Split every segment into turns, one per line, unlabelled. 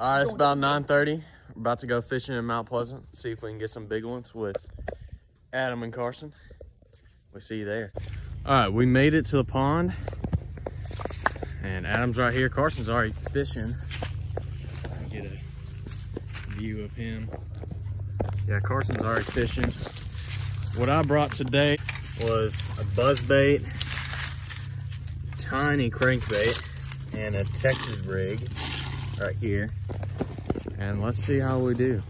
All right, it's about 9.30. We're about to go fishing in Mount Pleasant. See if we can get some big ones with Adam and Carson. We'll see you there. All right, we made it to the pond. And Adam's right here. Carson's already fishing. Get a view of him. Yeah, Carson's already fishing. What I brought today was a buzz bait, tiny crankbait, and a Texas rig right here. And let's see how we do.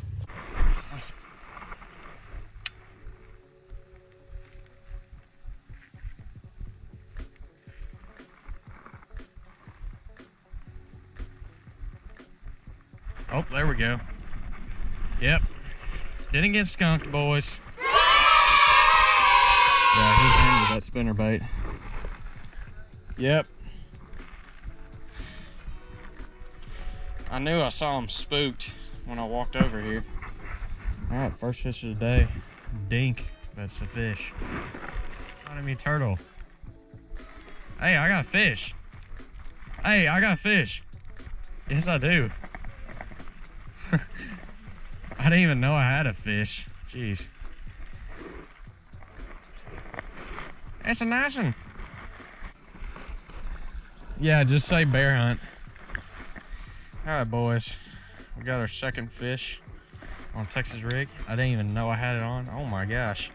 Oh, there we go. Yep. Didn't get skunked, boys. Yeah, he's into that spinner bait. Yep. I knew I saw him spooked when I walked over here. All right, first fish of the day. Dink, that's the fish. Not me turtle. Hey, I got a fish. Hey, I got a fish. Yes, I do. I didn't even know I had a fish. Jeez. It's a nice one. Yeah, just say bear hunt. All right, boys. We got our second fish on Texas rig. I didn't even know I had it on. Oh my gosh.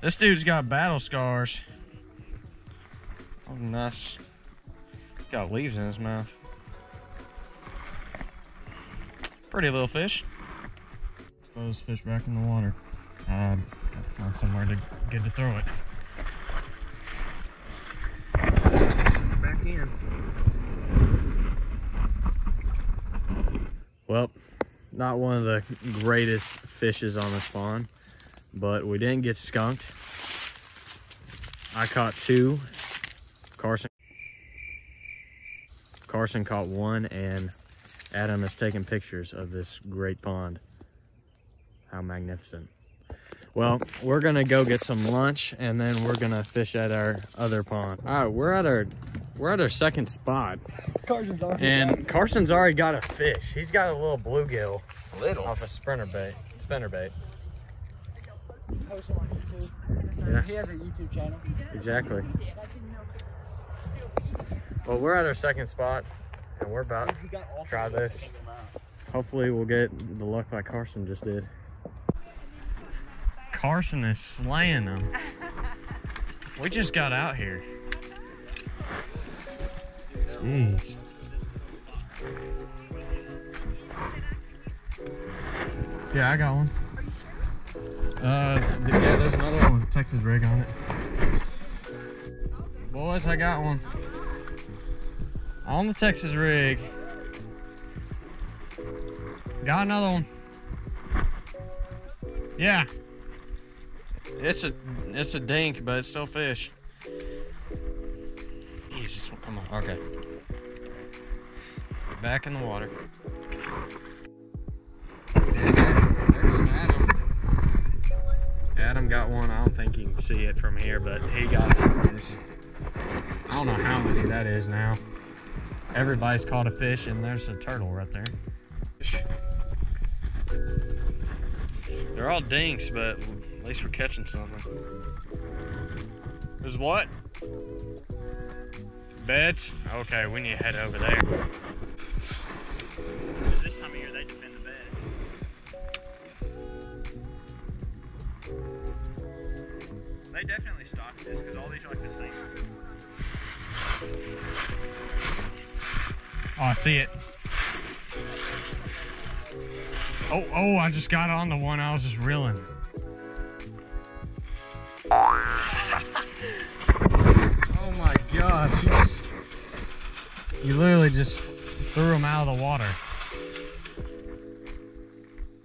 This dude's got battle scars. Oh, nice. He's got leaves in his mouth. Pretty little fish. This fish back in the water. Uh, gotta find somewhere to good to throw it. Back in. Well, not one of the greatest fishes on this pond, but we didn't get skunked. I caught two. Carson Carson caught one and Adam is taking pictures of this great pond. How magnificent. Well, we're gonna go get some lunch and then we're gonna fish at our other pond. All right, we're at our we're at our second spot.
Carson's already
And Carson's already got a fish. He's got a little bluegill
Little.
off a sprinter bait, spinner bait.
post him on YouTube.
Yeah.
He has a YouTube channel.
Exactly. Well, we're at our second spot and we're about
to
try this. Hopefully we'll get the luck like Carson just did. Carson is slaying them. We just got out here. Jeez. Yeah, I got one. Uh, yeah, there's another one with Texas rig on it. Boys, I got one. On the Texas rig. Got another one. Yeah. It's a it's a dink, but it's still fish. Jesus, come on. Okay. Back in the water. Adam. Adam got one. I don't think you can see it from here, but he got fish. I don't know how many that is now. Everybody's caught a fish, and there's a turtle right there. They're all dinks, but at least we're catching something. There's what? Beds? Okay, we need to head over there. This time of year, they defend the bed. They definitely stock this because all these are like the same. Oh, I see it. Oh, oh, I just got on the one I was just reeling. oh my gosh. You literally just threw him out of the water.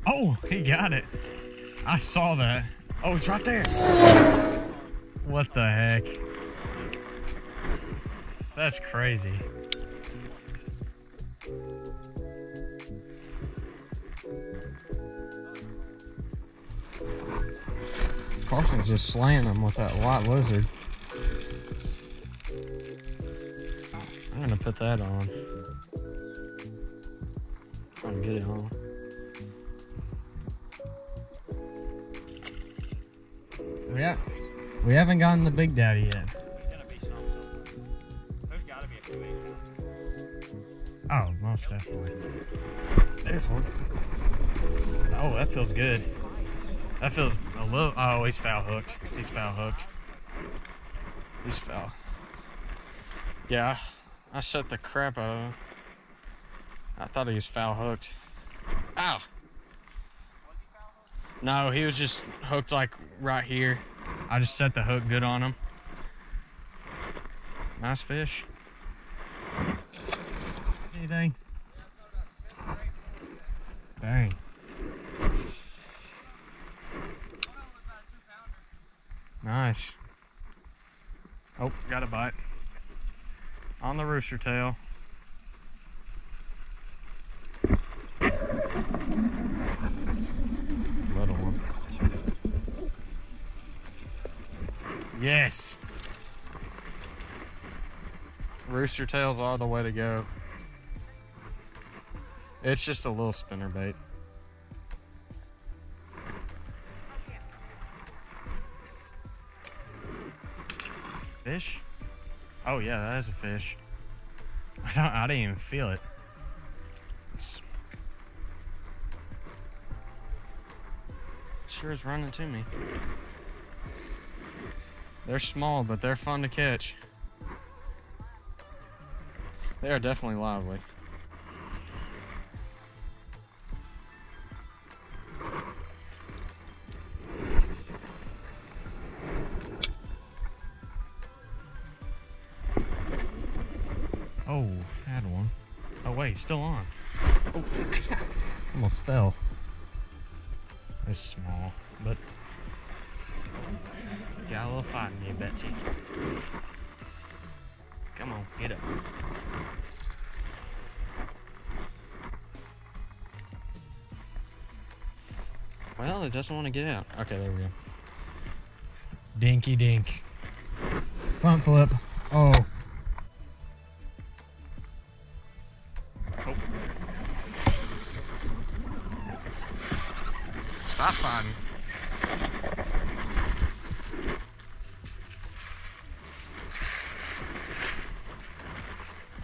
Oh, he got it. I saw that. Oh, it's right there. What the heck? That's crazy. Carson's just slaying them with that white lizard. I'm gonna put that on. Trying to get it on. Yeah, we haven't gotten the big daddy yet.
There's gonna be some. There's gotta be a two inch.
Oh, most definitely. There's one. Oh, that feels good. That feels a little. Oh, he's foul hooked. He's foul hooked. He's foul. Yeah, I set the crap out of him. I thought he was foul hooked. Ow! No, he was just hooked like right here. I just set the hook good on him. Nice fish. Anything? Dang. Nice. Oh, got a bite. On the rooster tail. Yes. Rooster tails are the way to go. It's just a little spinner bait. Fish? Oh yeah, that is a fish. I don't I didn't even feel it. It's- Sure is running to me. They're small, but they're fun to catch. They are definitely lively. Oh, had one. Oh wait, still on. Oh, almost fell. It's small, but got a little fight in you, Betsy. Come on, get up. Well, it doesn't want to get out. Okay, there we go. Dinky dink. Front flip. Oh. Oh. Stop fighting.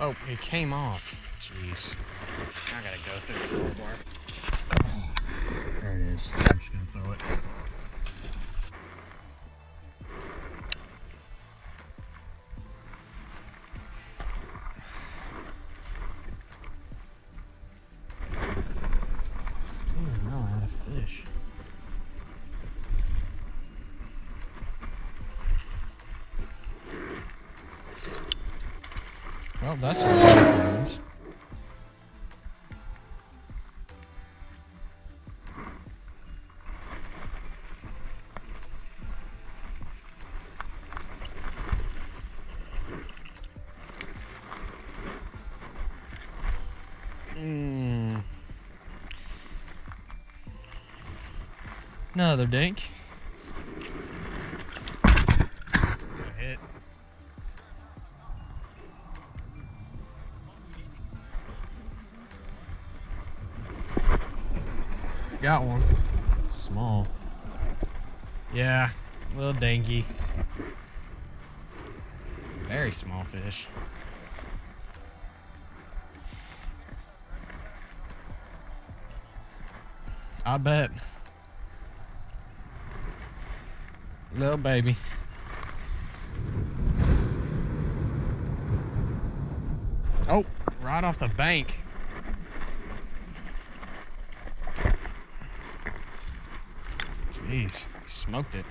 Oh, it came off. Jeez. I gotta go through Well, that's a coincidence. Mm. Another dink. Got one. Small. Yeah, little dinky. Very small fish. I bet. Little baby. Oh, right off the bank. Jeez, smoked it.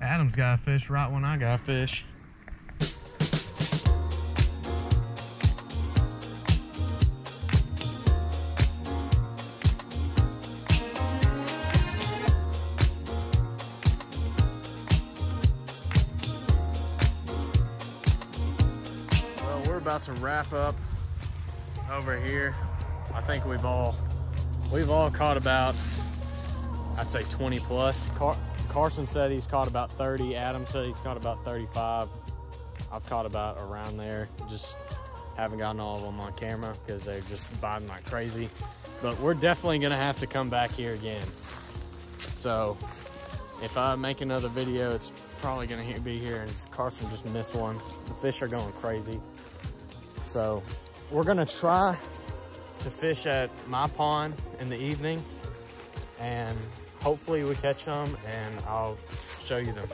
Adam's got a fish right when I got a fish. Well, we're about to wrap up over here. I think we've all we've all caught about I'd say 20 plus. Car- Carson said he's caught about 30. Adam said he's caught about 35. I've caught about around there. Just haven't gotten all of them on camera because they're just biting like crazy. But we're definitely gonna have to come back here again. So if I make another video, it's probably gonna be here and Carson just missed one. The fish are going crazy. So we're gonna try to fish at my pond in the evening and hopefully we catch them and I'll show you them.